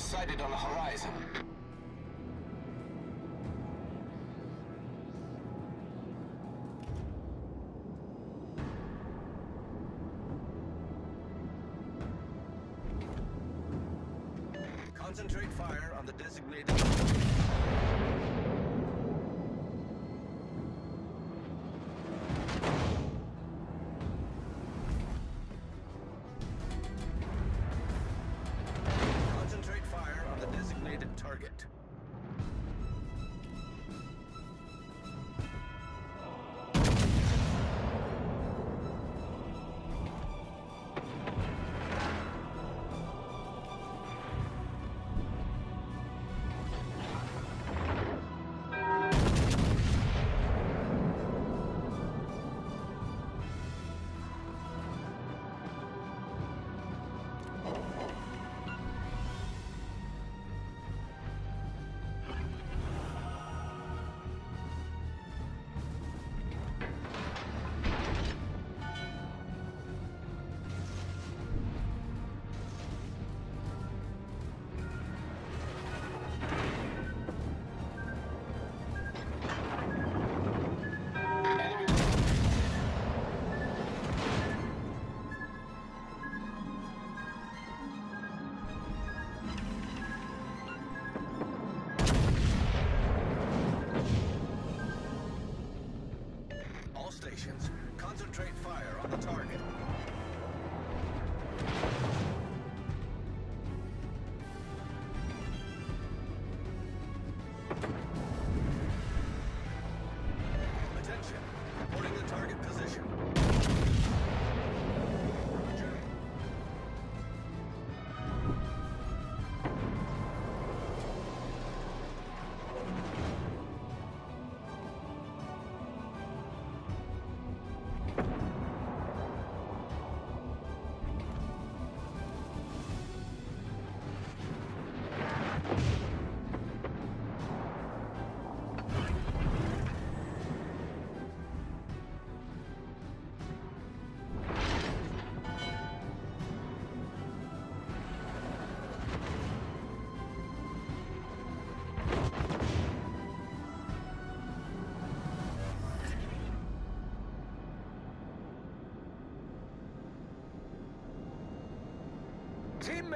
sighted on the horizon. Concentrate fire on the designated...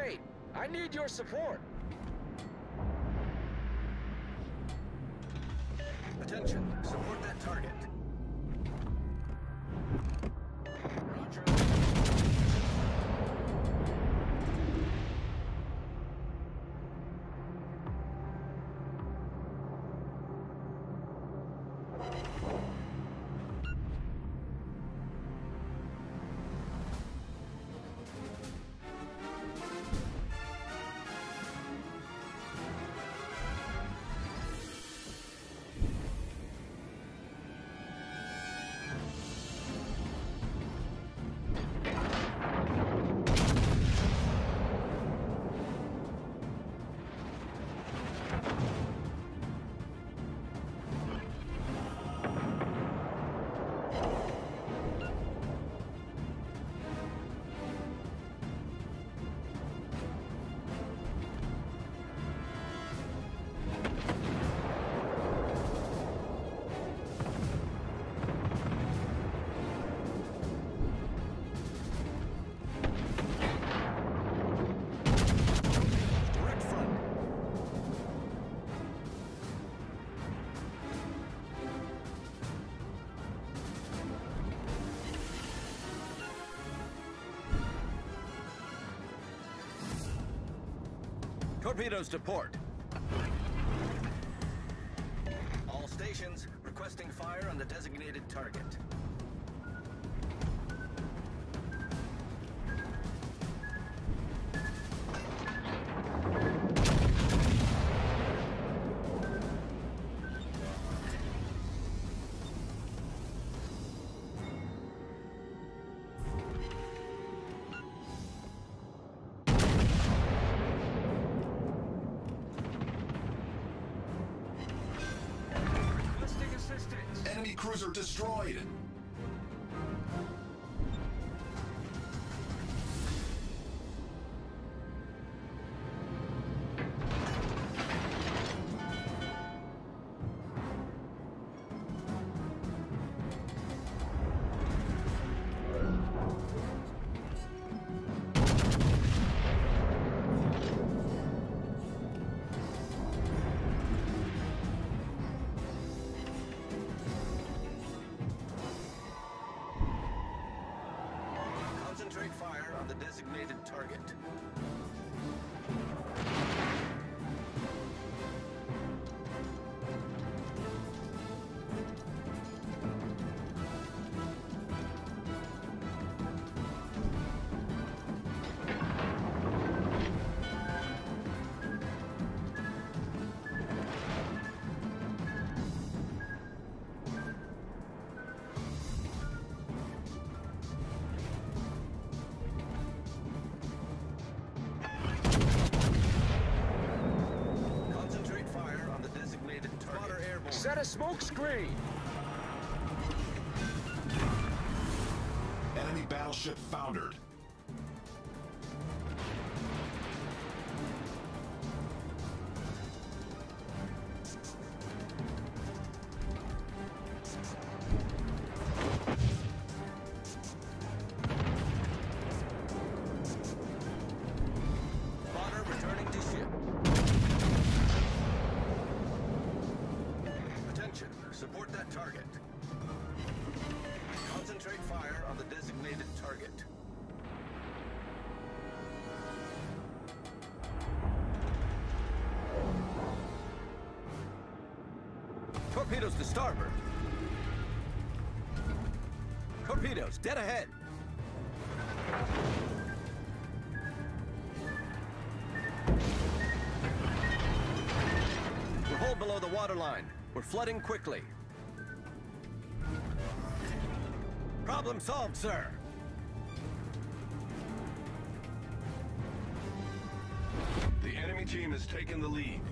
Teammate, I need your support. Attention, support that target. Roger. Torpedoes to port. All stations requesting fire on the designated target. Cruiser destroyed. Smoke screen! Enemy battleship foundered. Target. Torpedoes to starboard. Torpedoes, dead ahead. We're below the waterline. We're flooding quickly. Problem solved, sir. The enemy team has taken the lead.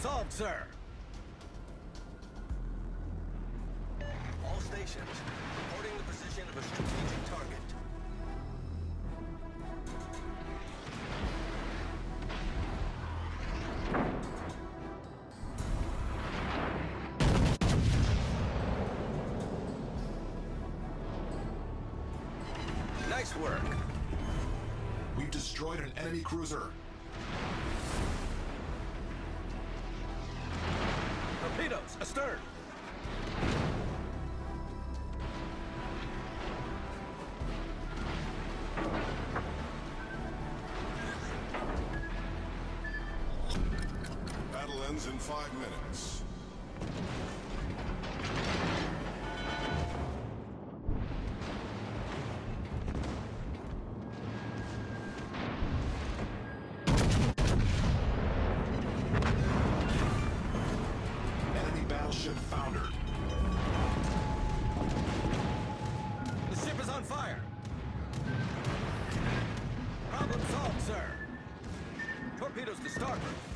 Solved, sir. All stations reporting the position of a strategic target. Nice work. We've destroyed an enemy cruiser. Astern. Battle ends in five minutes. To starboard.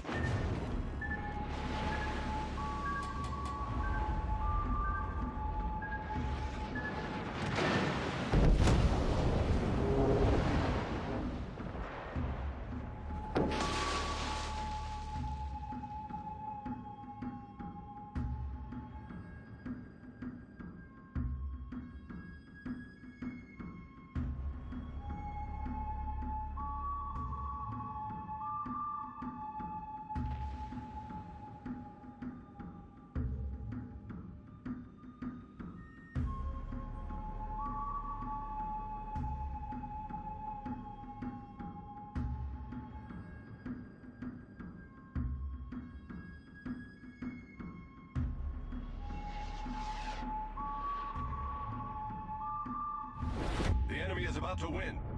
To win.